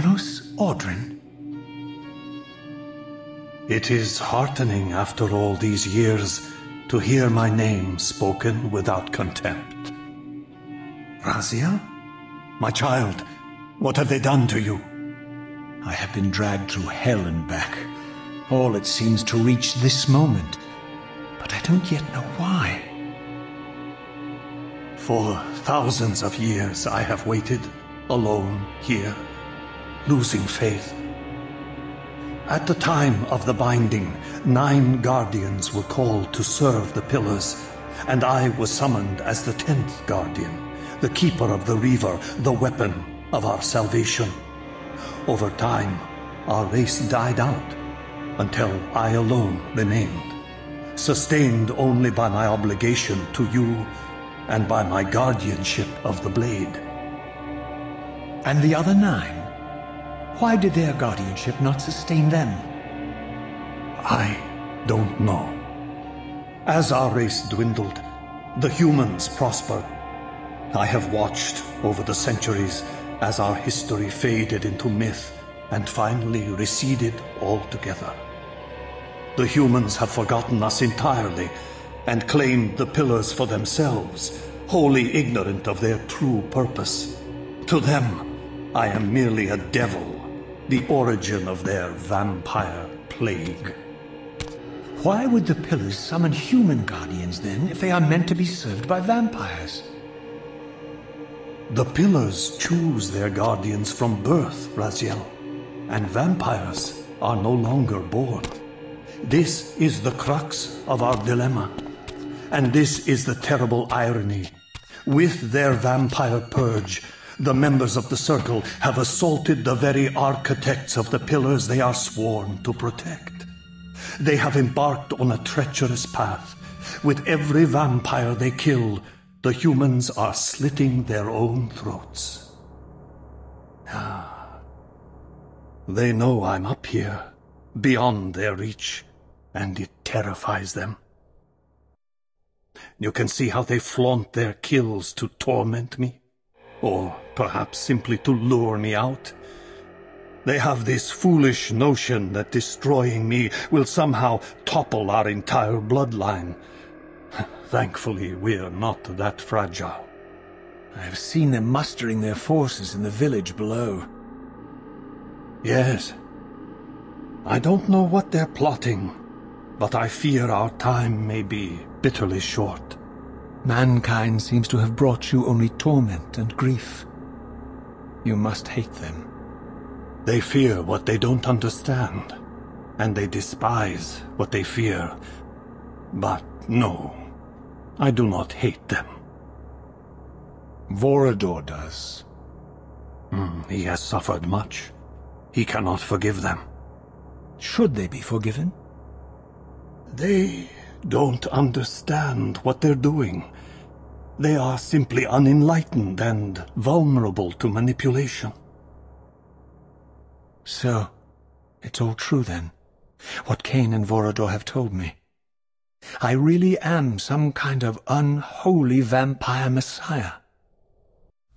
Janos Audron? It is heartening after all these years to hear my name spoken without contempt. Raziel? My child, what have they done to you? I have been dragged through hell and back. All it seems to reach this moment. But I don't yet know why. For thousands of years I have waited, alone here, losing faith. At the time of the binding, nine guardians were called to serve the pillars, and I was summoned as the tenth guardian, the keeper of the Reaver, the weapon of our salvation. Over time, our race died out until I alone remained, sustained only by my obligation to you and by my guardianship of the blade. And the other nine? Why did their guardianship not sustain them? I don't know. As our race dwindled, the humans prospered. I have watched over the centuries as our history faded into myth and finally receded altogether. The humans have forgotten us entirely and claimed the pillars for themselves, wholly ignorant of their true purpose. To them, I am merely a devil, the origin of their vampire plague. Why would the pillars summon human guardians then, if they are meant to be served by vampires? The pillars choose their guardians from birth, Raziel, and vampires are no longer born. This is the crux of our dilemma. And this is the terrible irony. With their vampire purge, the members of the Circle have assaulted the very architects of the pillars they are sworn to protect. They have embarked on a treacherous path. With every vampire they kill, the humans are slitting their own throats. Ah. They know I'm up here, beyond their reach, and it terrifies them. You can see how they flaunt their kills to torment me, or perhaps simply to lure me out. They have this foolish notion that destroying me will somehow topple our entire bloodline. Thankfully, we're not that fragile. I have seen them mustering their forces in the village below. Yes. I don't know what they're plotting, but I fear our time may be bitterly short. Mankind seems to have brought you only torment and grief. You must hate them. They fear what they don't understand, and they despise what they fear. But no, I do not hate them. Vorador does. Mm, he has suffered much. He cannot forgive them. Should they be forgiven? They don't understand what they're doing. They are simply unenlightened and vulnerable to manipulation. So, it's all true then, what Kain and Vorador have told me. I really am some kind of unholy vampire messiah.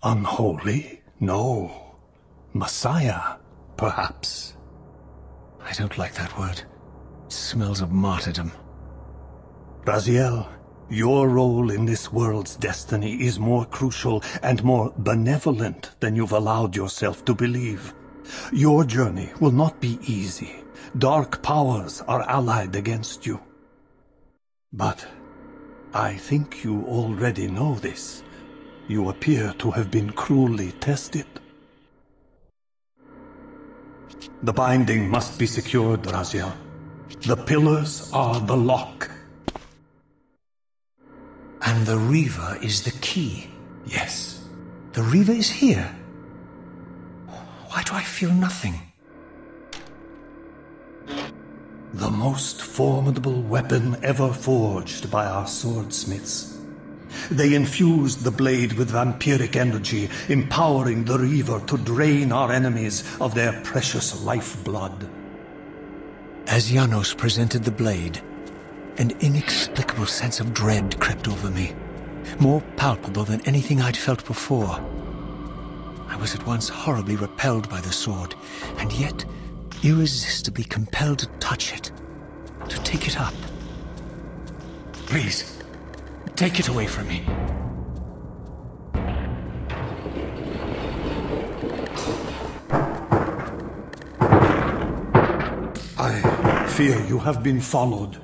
Unholy? No. Messiah, perhaps. I don't like that word. It smells of martyrdom. Raziel, your role in this world's destiny is more crucial and more benevolent than you've allowed yourself to believe. Your journey will not be easy. Dark powers are allied against you. But I think you already know this. You appear to have been cruelly tested. The binding must be secured, Raziel. The pillars are the lock. And the Reaver is the key. Yes. The Reaver is here. Why do I feel nothing? The most formidable weapon ever forged by our swordsmiths. They infused the blade with vampiric energy, empowering the Reaver to drain our enemies of their precious lifeblood. As Janos presented the blade, an inexplicable sense of dread crept over me, more palpable than anything I'd felt before. I was at once horribly repelled by the sword, and yet irresistibly compelled to touch it, to take it up. Please, take it away from me. I fear you have been followed.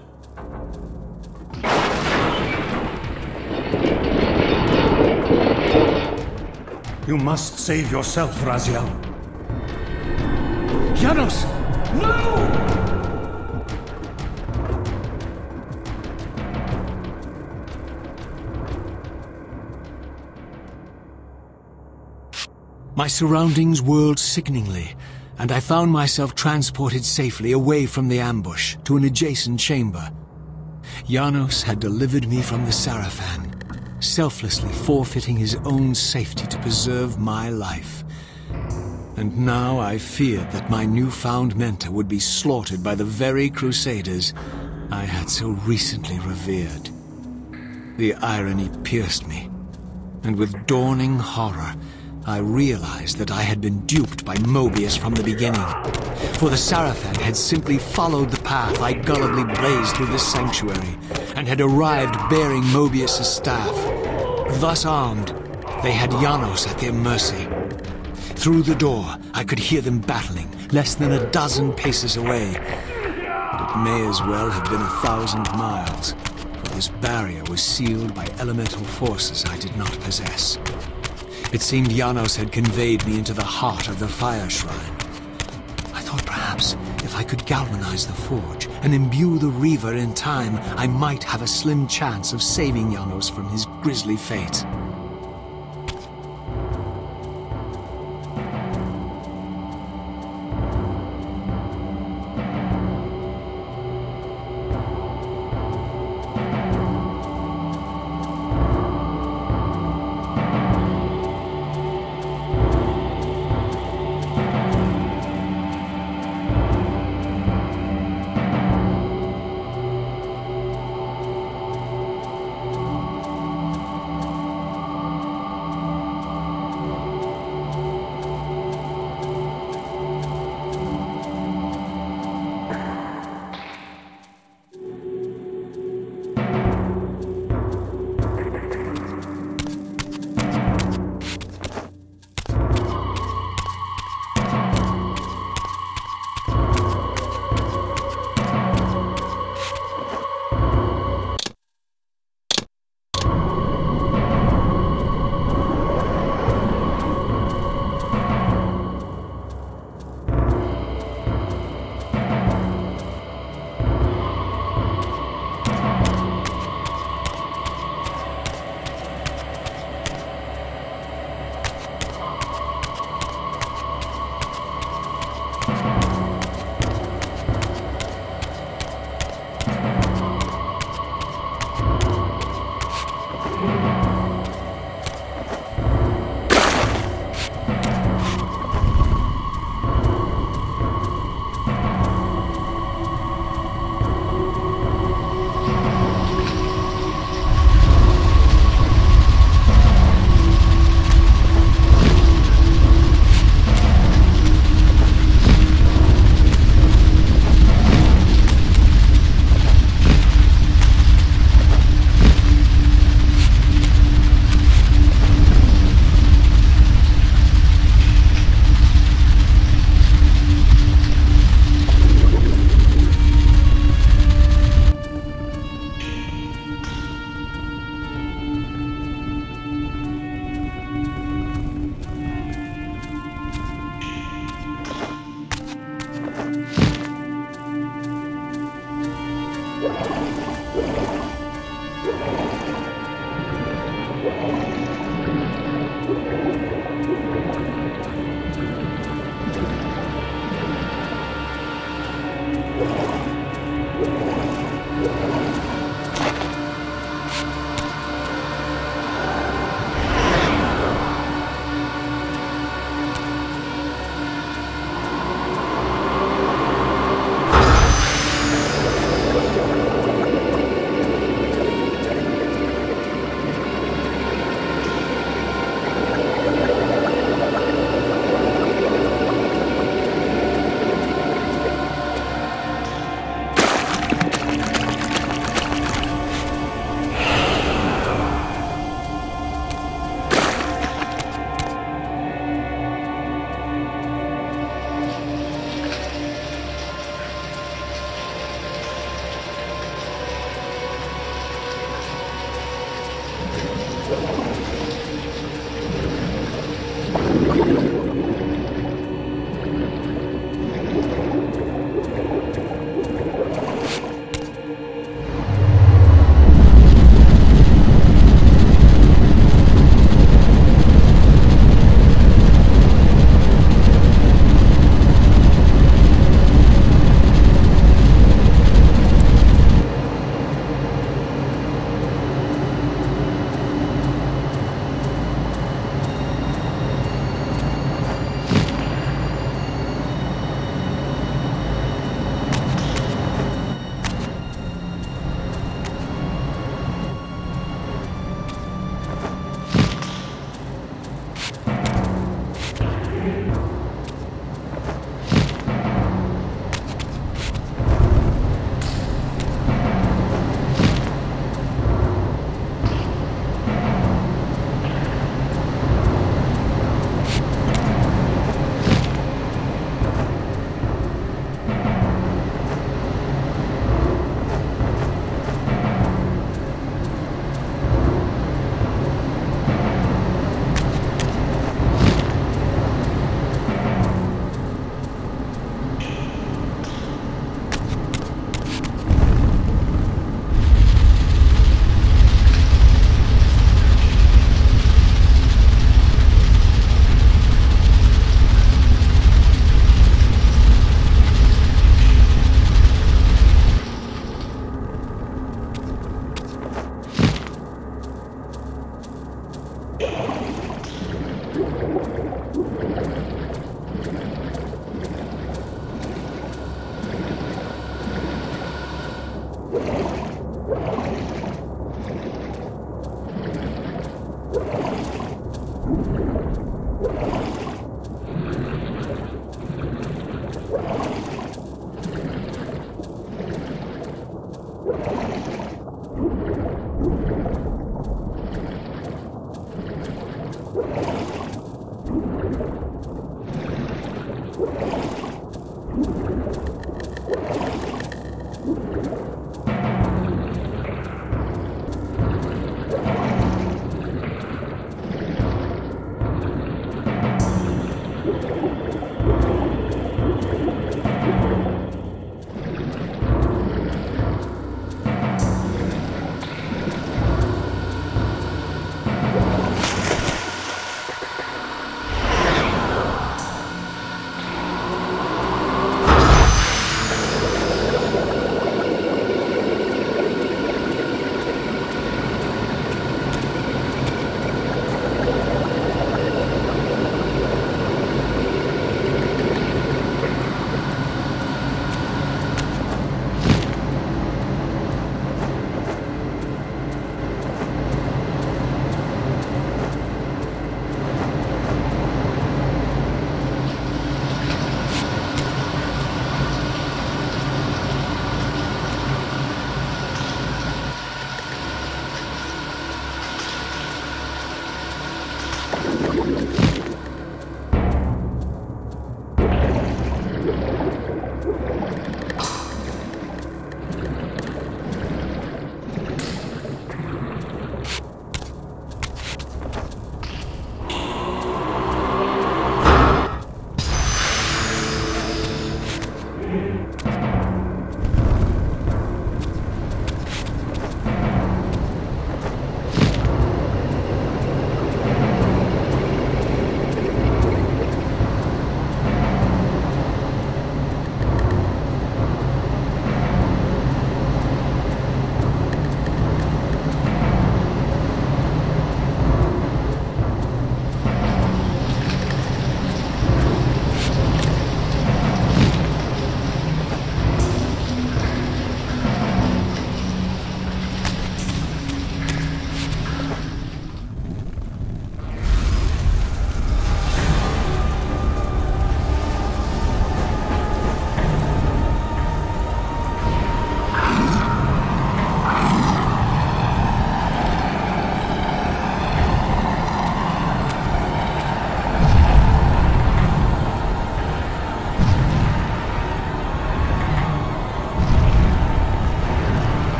You must save yourself, Raziel. Janos! No! My surroundings whirled sickeningly, and I found myself transported safely away from the ambush to an adjacent chamber. Janos had delivered me from the Sarafan, selflessly forfeiting his own safety to preserve my life. And now I feared that my newfound mentor would be slaughtered by the very crusaders I had so recently revered. The irony pierced me, and with dawning horror, I realized that I had been duped by Moebius from the beginning. For the Sarafan had simply followed the path I gullibly blazed through this sanctuary, and had arrived bearing Moebius's staff. Thus armed, they had Janos at their mercy. Through the door, I could hear them battling, less than a dozen paces away. But it may as well have been a thousand miles, for this barrier was sealed by elemental forces I did not possess. It seemed Janos had conveyed me into the heart of the fire shrine. I thought perhaps if I could galvanize the forge and imbue the Reaver in time, I might have a slim chance of saving Janos from his grisly fate.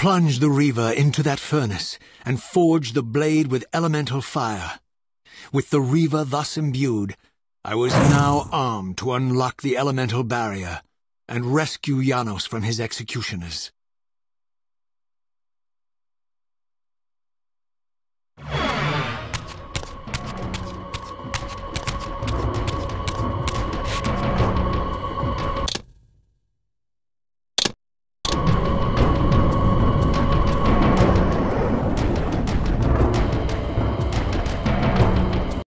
Plunged the Reaver into that furnace and forged the blade with elemental fire. With the Reaver thus imbued, I was now armed to unlock the elemental barrier and rescue Janos from his executioners.